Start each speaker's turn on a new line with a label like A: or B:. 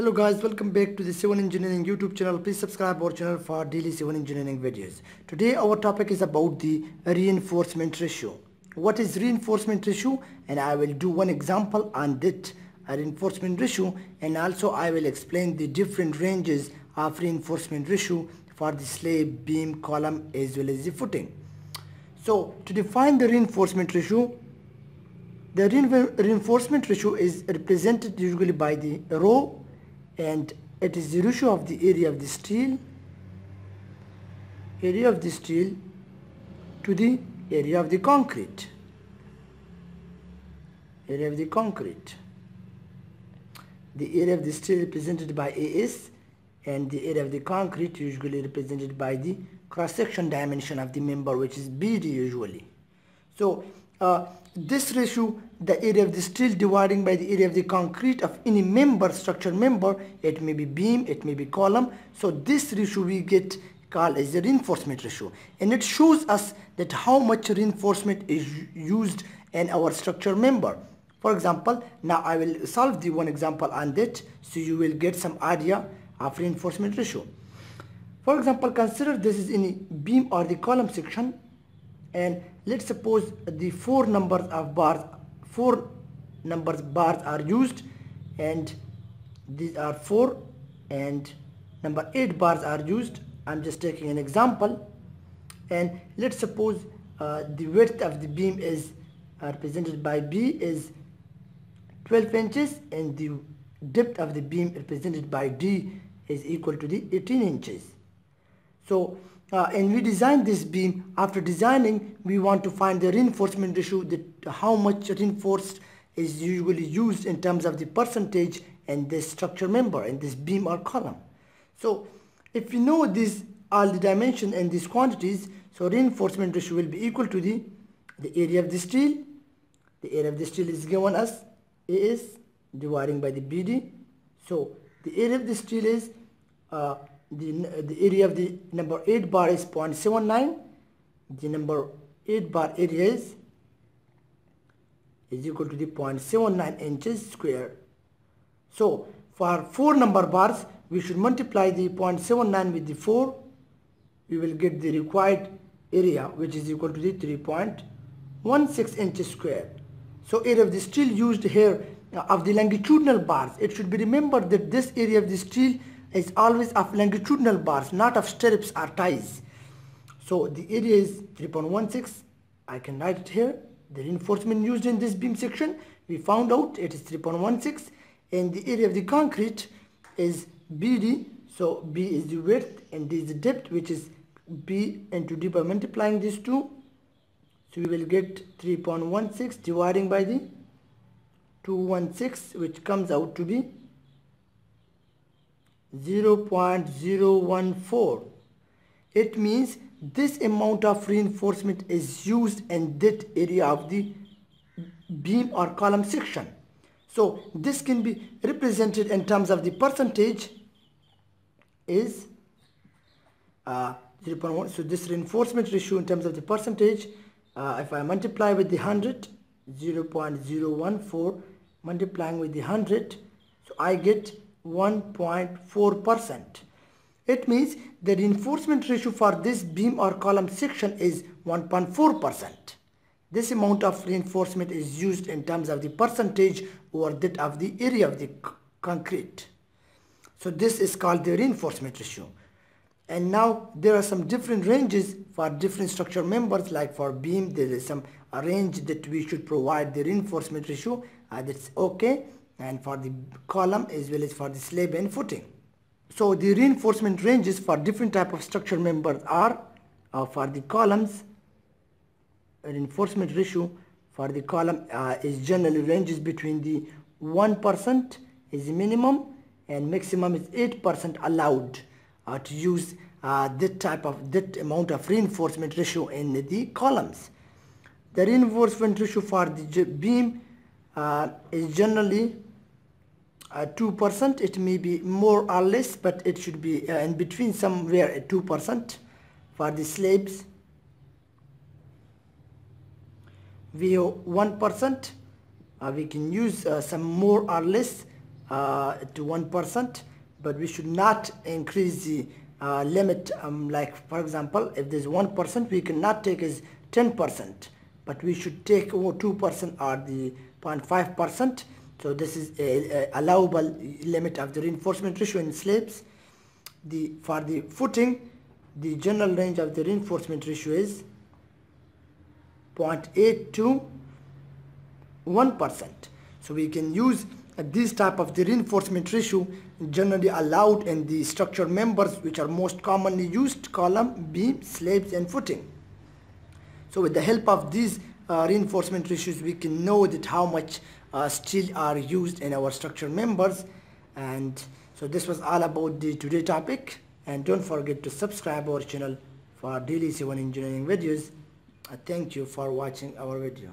A: Hello guys, welcome back to the Civil Engineering YouTube channel. Please subscribe our channel for daily civil engineering videos. Today our topic is about the reinforcement ratio. What is reinforcement ratio? And I will do one example on that reinforcement ratio and also I will explain the different ranges of reinforcement ratio for the slab, beam, column as well as the footing. So to define the reinforcement ratio, the reinforcement ratio is represented usually by the rho and it is the ratio of the area of the steel area of the steel to the area of the concrete. Area of the concrete. The area of the steel represented by AS and the area of the concrete usually represented by the cross-section dimension of the member which is BD usually. So uh, this ratio the area of the steel dividing by the area of the concrete of any member structure member it may be beam it may be column. So this ratio we get called as the reinforcement ratio. And it shows us that how much reinforcement is used in our structure member. For example now I will solve the one example on that so you will get some idea of reinforcement ratio. For example consider this is any beam or the column section and let's suppose the four numbers of bars four numbers bars are used and these are four and number eight bars are used. I'm just taking an example. And let's suppose uh, the width of the beam is uh, represented by B is 12 inches and the depth of the beam represented by D is equal to the 18 inches so uh, and we design this beam. After designing we want to find the reinforcement ratio that how much reinforced is usually used in terms of the percentage in this structure member in this beam or column. So if you know these all the dimension and these quantities so reinforcement ratio will be equal to the the area of the steel. The area of the steel is given as is dividing by the BD so the area of the steel is uh, the, the area of the number 8 bar is 0.79 the number 8 bar area is is equal to the 0.79 inches square. So for 4 number bars we should multiply the 0.79 with the 4 we will get the required area which is equal to the 3.16 inches square. So area of the steel used here uh, of the longitudinal bars it should be remembered that this area of the steel is always of longitudinal bars, not of stirrups or ties. So the area is 3.16. I can write it here. The reinforcement used in this beam section, we found out it is 3.16 and the area of the concrete is BD. So B is the width and D is the depth which is B into D by multiplying these two. So we will get 3.16 dividing by the 216 which comes out to be 0.014 it means this amount of reinforcement is used in that area of the beam or column section. So this can be represented in terms of the percentage is uh, 0.1 so this reinforcement ratio in terms of the percentage uh, if I multiply with the 100 0.014 multiplying with the 100 so I get 1.4%. It means the reinforcement ratio for this beam or column section is 1.4%. This amount of reinforcement is used in terms of the percentage or that of the area of the concrete. So this is called the reinforcement ratio. And now there are some different ranges for different structure members like for beam there is some range that we should provide the reinforcement ratio and that's okay and for the column as well as for the slab and footing. So the reinforcement ranges for different type of structure members are uh, for the columns reinforcement ratio for the column uh, is generally ranges between the 1% is minimum and maximum is 8% allowed uh, to use uh, that type of that amount of reinforcement ratio in the columns. The reinforcement ratio for the beam uh, is generally 2% it may be more or less but it should be uh, in between somewhere at 2% for the slabs we 1% uh, we can use uh, some more or less uh, to 1% but we should not increase the uh, limit um, like for example if there's 1% we cannot take as 10% but we should take 2% or the 0.5% so this is a, a, allowable limit of the reinforcement ratio in slabs the for the footing the general range of the reinforcement ratio is 0.8 to 1% so we can use this type of the reinforcement ratio generally allowed in the structure members which are most commonly used column, beam, slabs and footing. So with the help of these uh, reinforcement ratios we can know that how much uh, steel are used in our structure members and so this was all about the today topic and don't forget to subscribe our channel for daily civil engineering videos. Uh, thank you for watching our video.